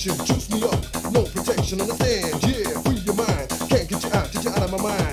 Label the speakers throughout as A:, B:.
A: Juice me up, no protection, on the
B: stand. Yeah, free your mind. Can't get you
C: out, get you out of my mind.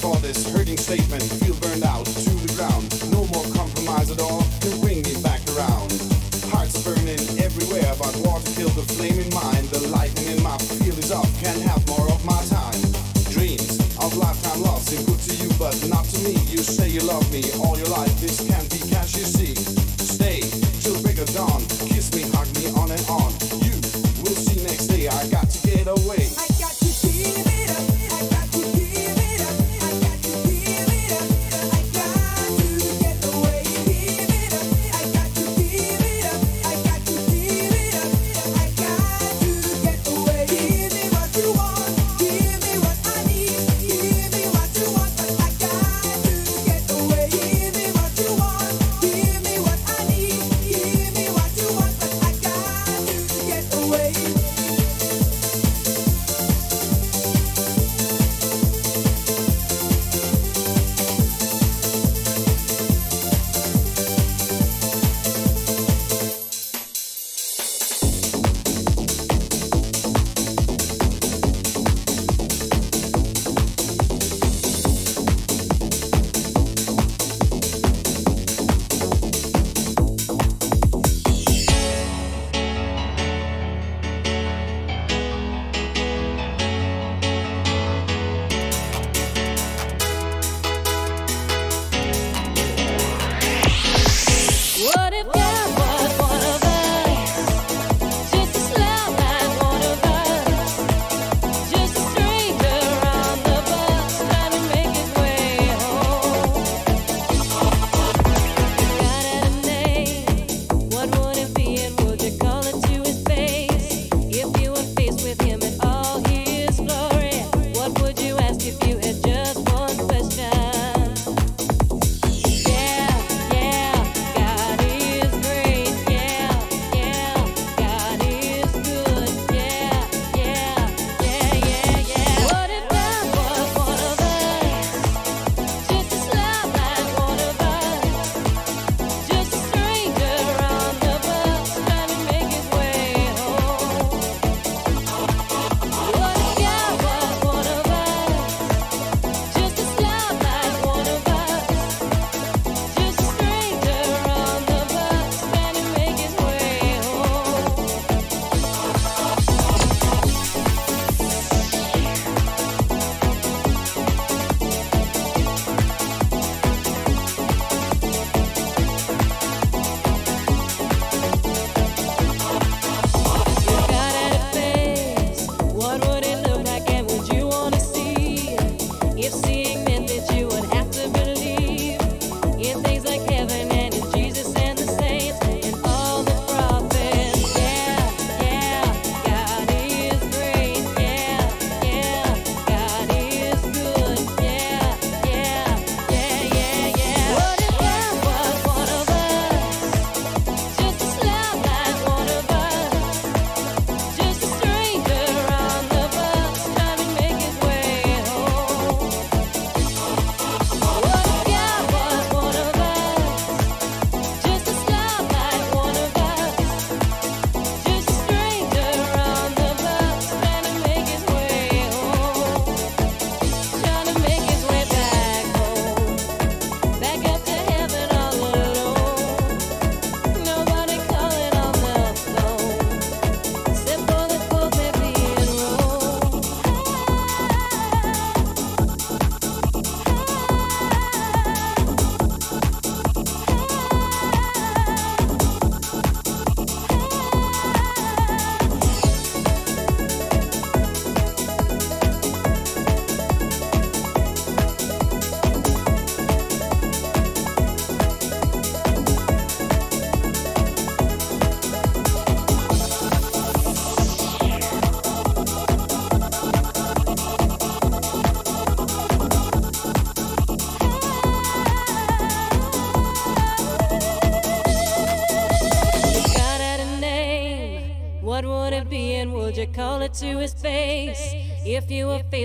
C: for this hurting statement. Feel burned out to the ground. No more compromise at all. to bring me back around. Hearts burning everywhere, but water kill the flame in mine. The lightning in my feel is up. Can't have more of my time. Dreams of lifetime love seem good to you, but not to me. You say you love me all your life. This can't be cash, you see. Stay till break of dawn. Kiss me, hug me on and on. You will see next day. I got to get away.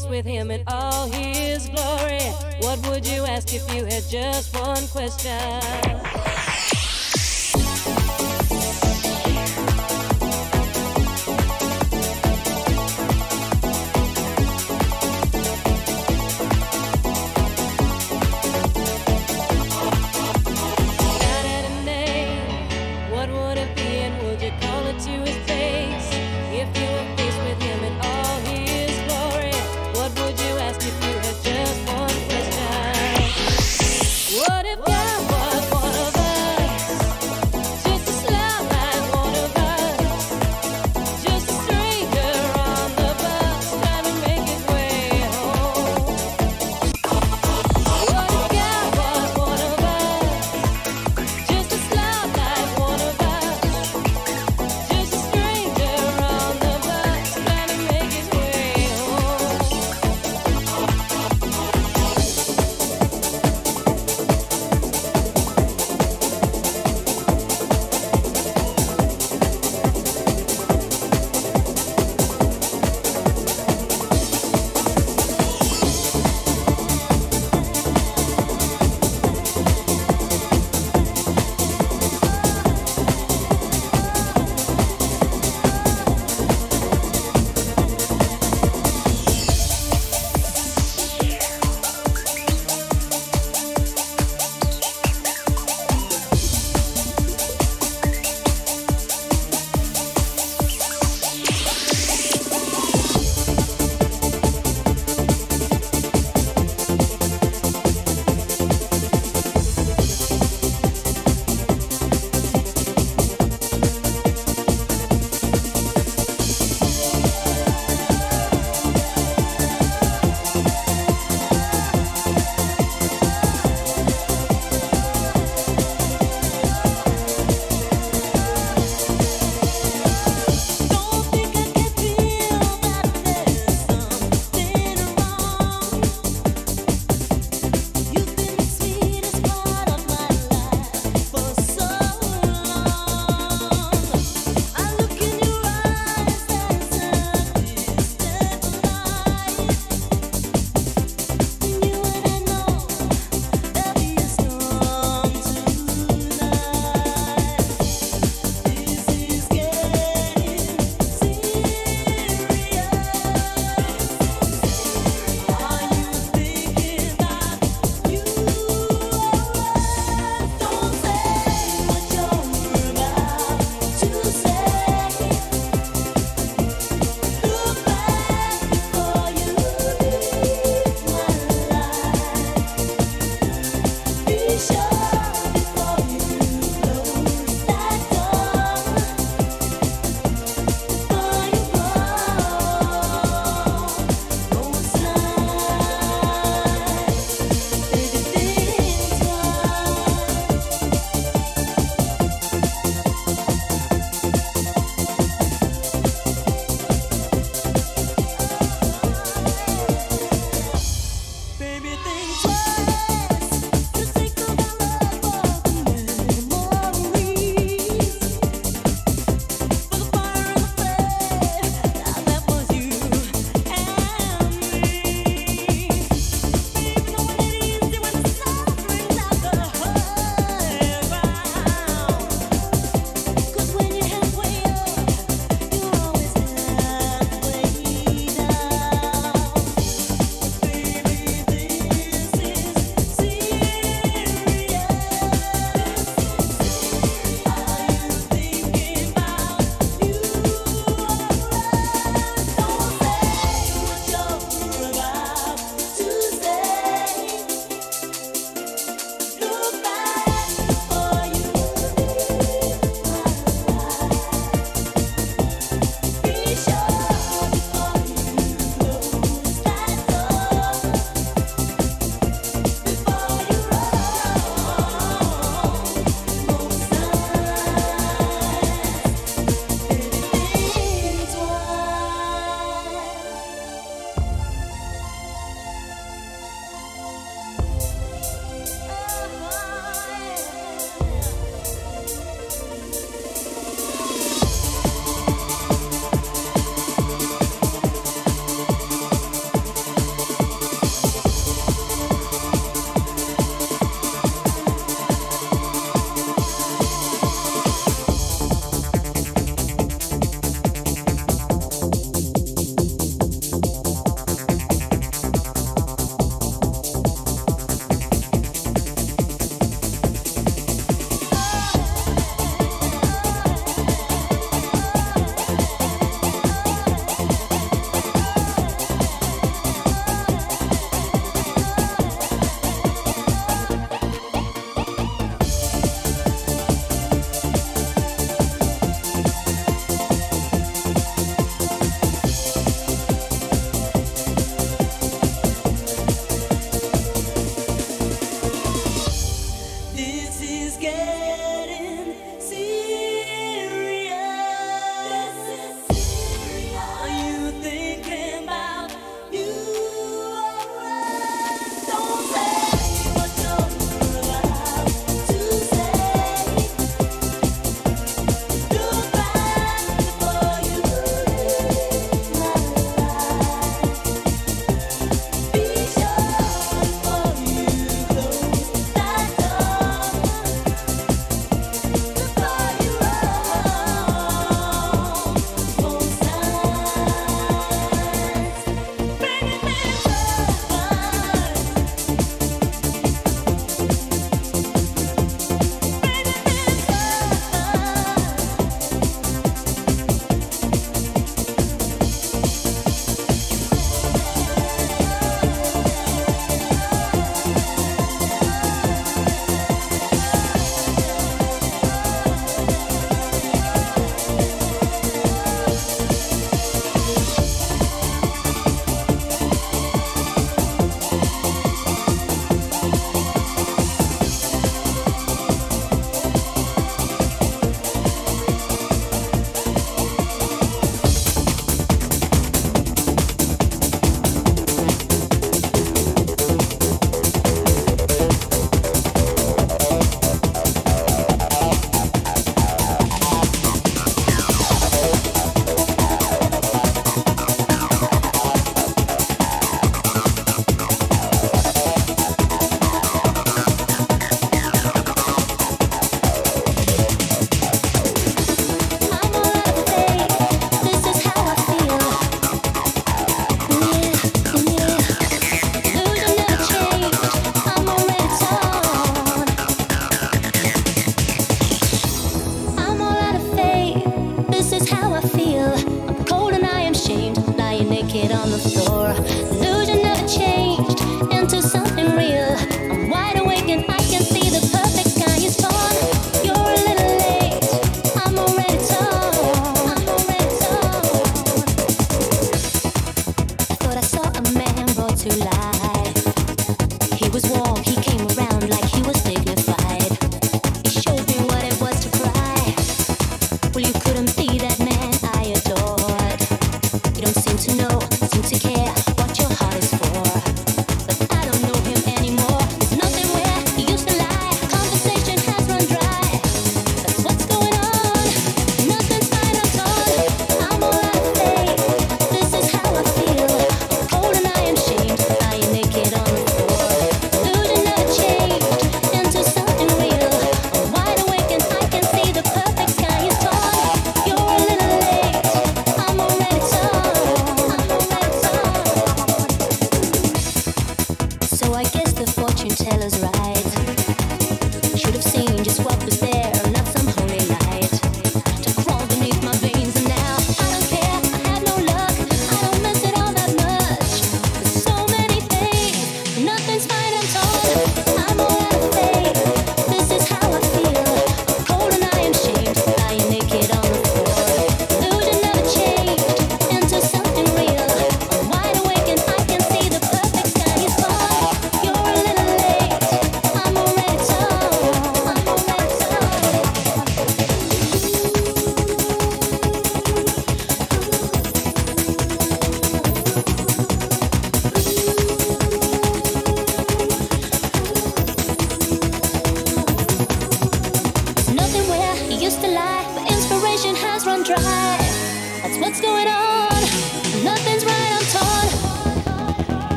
B: with him in all his glory. What would you ask if you had just one question?